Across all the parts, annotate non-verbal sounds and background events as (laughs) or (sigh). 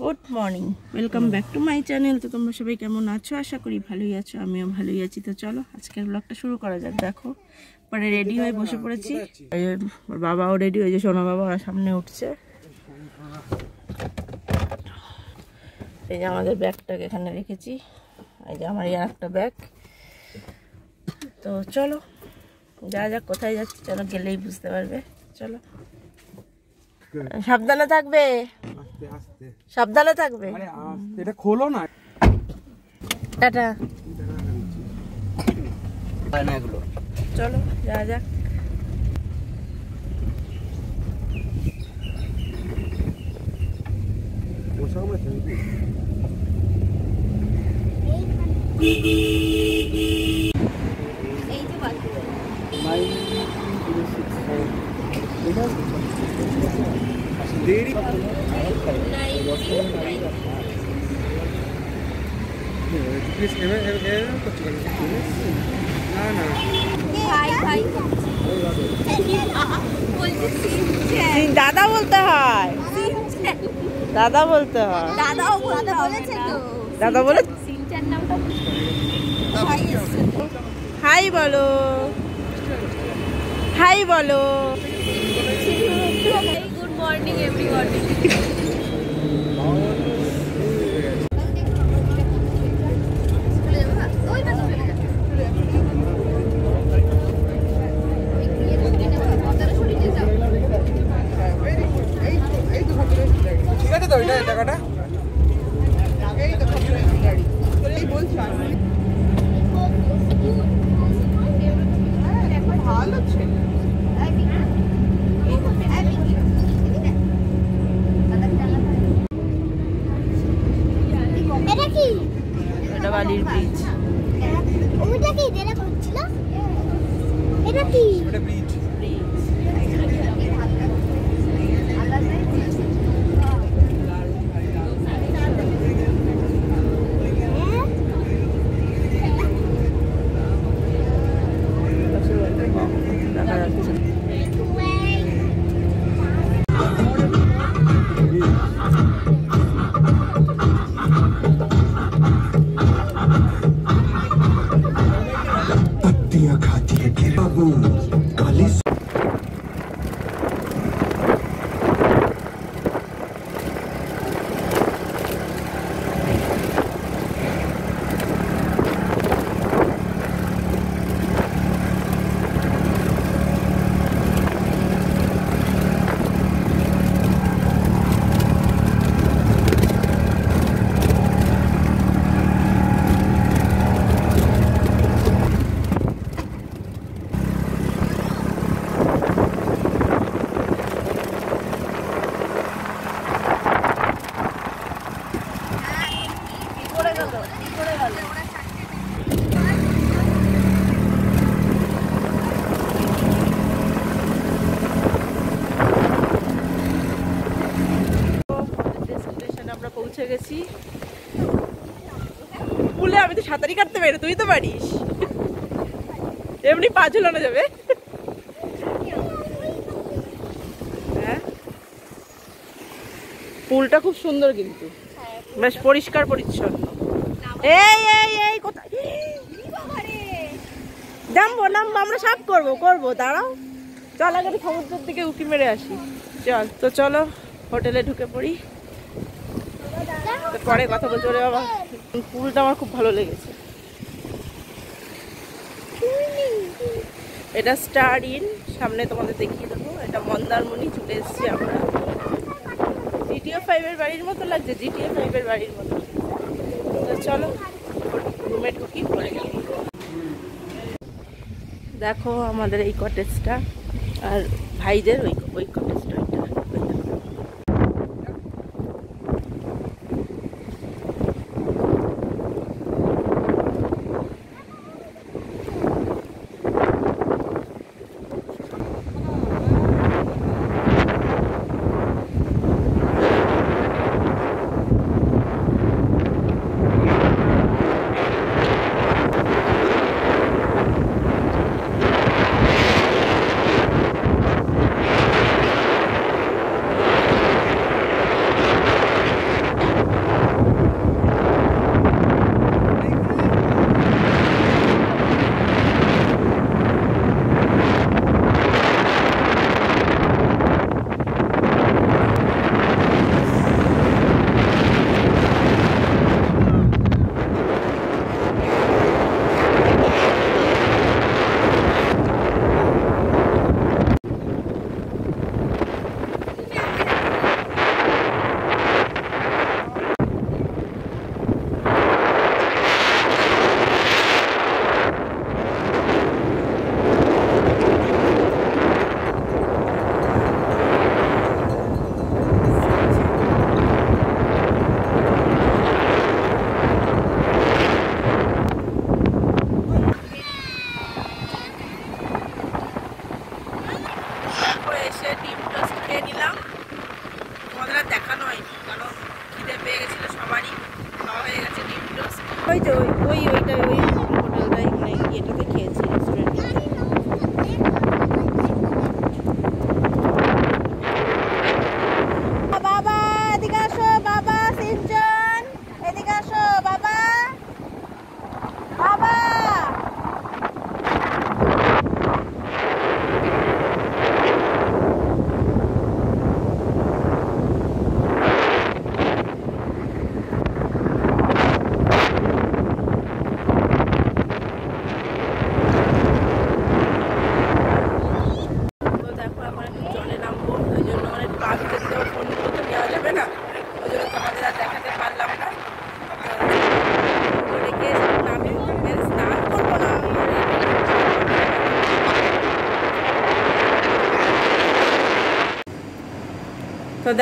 Good morning welcome back to my channel তো তোমরা সবাই কেমন আছো? আশা করি ভালোই আছো, আমিও ভালোই আছি। তো চলো, আজকের ব্লগটা শুরু করা যাক। দেখো, পরে রেডি হয়ে বসে পড়েছি। বাবাও রেডি হয়েছে সোনা বাবা সামনে উঠছে। এই যে আমাদের ব্যাগটাকে এখানে রেখেছি। এই যে আমার আর একটা ব্যাগ। তো চলো, যা যাক, কোথায় যাচ্ছি চলো গেলেই বুঝতে পারবে। চলো। সাবধানে থাকবে? সাবধানে থাকবে? এটা খোলো না। টাটা। চলো যা যাক। পোশাক আছে দেরি না না দাদা বলতে হয় দাদা বলতে হয় দাদা বলে হাই বলো হাই বলো গুড মর্নিং (laughs) পৌঁছে গেছি। পুলে আমি তো সাঁতারই কাটতে পারি তুই তো পারিস। এমনি পা ঝুলানো যাবে। হ্যাঁ? পুলটা খুব সুন্দর কিন্তু। বেশ পরিষ্কার, পরিচ্ছন্ন। এই এই এই, কোথায়? নামবো নামবো, আমরা সব করব করব, দাঁড়াও। চল আগে সমুদ্রের দিকে উঁকি মেরে আসি। চল, তো চলো, হোটেলে ঢুকে পড়ি। পরে কথা বলতে পারে বাবা পুলটা আমার খুব ভালো লেগেছে। এটা স্টার ইন সামনে তোমাদের দেখিয়ে দেবো। এটা মন্দারমণি, চলে এসেছি আমরা। জিটিও ফাইভের বাড়ির মতো লাগছে জিটিও ফাইভের বাড়ির মতো তো চলো, রুমে ঢুকি পরে গেল দেখো আমাদের এই কটেজটা আর ভাইদের ওই ওই কটেজটা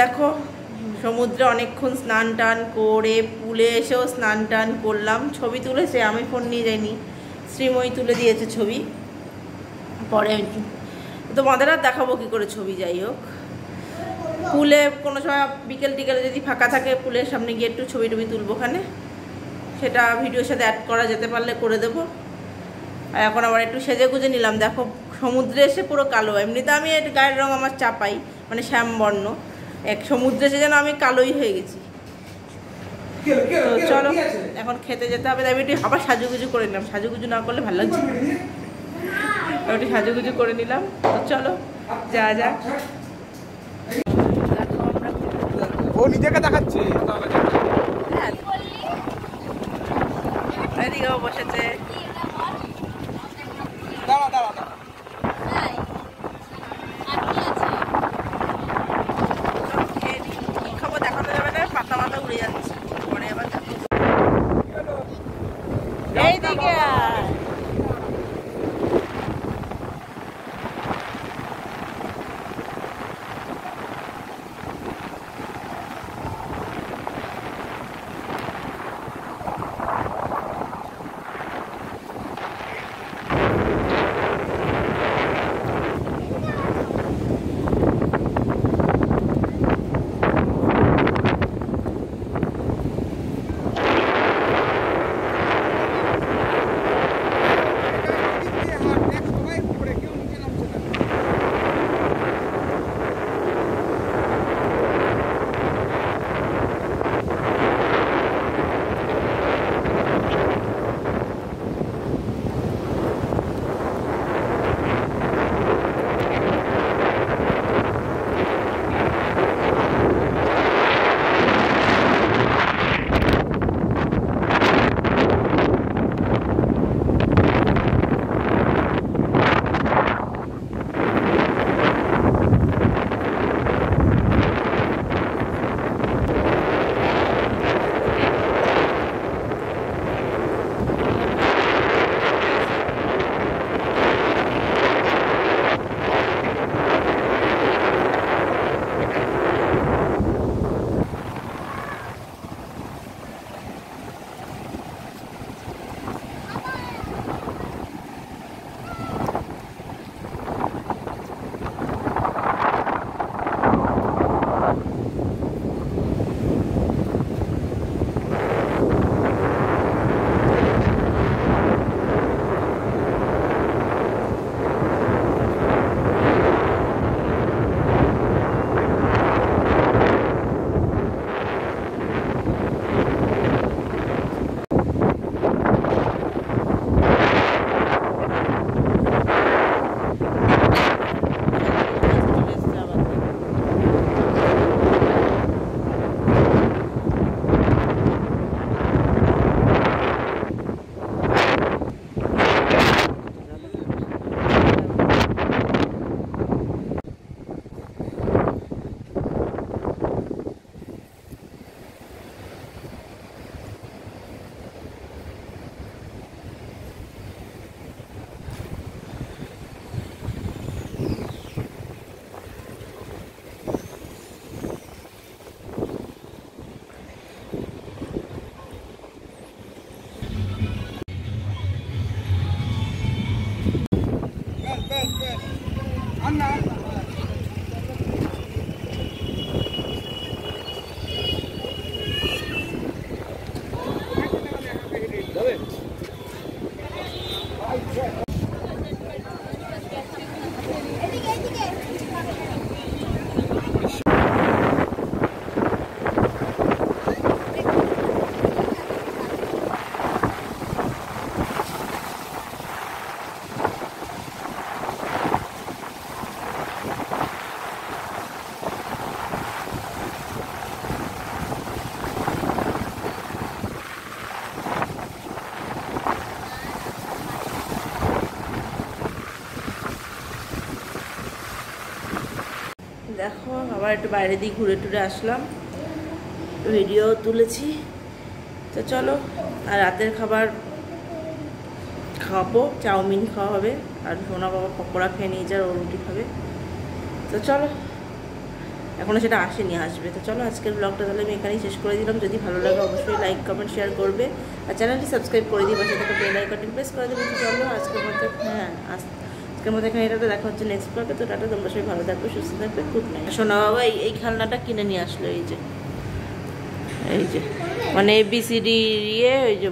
দেখো, সমুদ্রে অনেকক্ষণ স্নান টান করে পুলে এসেও স্নান টান করলাম। ছবি তুলেছে, আমি ফোন নিয়ে যাইনি। শ্রীময়ী তুলে দিয়েছে ছবি। পরে তোমাদের আর দেখাবো কী করে ছবি, যাই হোক। পুলে কোনো সময় বিকেল টিকেলে যদি ফাঁকা থাকে, পুলের সামনে গিয়ে একটু ছবি টবি তুলবো ওখানে। সেটা ভিডিওর সাথে অ্যাড করা যেতে পারলে করে দেবো। আর এখন আবার একটু সেজে গুজে নিলাম। দেখো, সমুদ্রে এসে পুরো কালো। এমনিতে আমি গায়ের রঙ আমার চাপাই মানে শ্যামবর্ণ। এক সমুদ্রে এসে যেন আমি কালোই হয়ে গেছি। চলো এখন খেতে যেতে হবে আমি একটু আবার সাজুগুজু করে নিলাম। সাজুগুজু না করলে ভালো লাগছে একটু সাজুগুজু করে নিলাম। তো চলো যা যা ও নিজেকে দেখাচ্ছে। বসেছে। একটু বাইরে দিয়ে ঘুরে টুরে আসলাম। ভিডিও তুলেছি। তো চলো, আর রাতের খাবার খাব চাউমিন খাওয়া হবে, আর সোনা বাবা পকোড়া খেয়ে নিয়ে যার রুটি খাবে। তো চলো এখনও সেটা আসেনি, আসবে। তো চলো, আজকের ব্লগটা তাহলে আমি এখানেই শেষ করে দিলাম। যদি ভালো লাগে, অবশ্যই লাইক কমেন্ট শেয়ার করবে। আর চ্যানেলটি সাবস্ক্রাইব করে দিই, পাশে থেকে বেল আইকনটি প্রেস করে দেবে। চলো, আজকের মধ্যে হ্যাঁ আজ- আজকের মধ্যে এখানে এটাতে দেখা হচ্ছে নেক্সট ব্লগে তো টাটা, তোমরা সবাই ভালো থাকবে সুস্থ থাকবে গুড নাইট সোনা বাবা, এই খেলনাটা কিনে নিয়ে আসলো, এই যে। এই যে মানে এবিসিডি ইয়ে ওই যে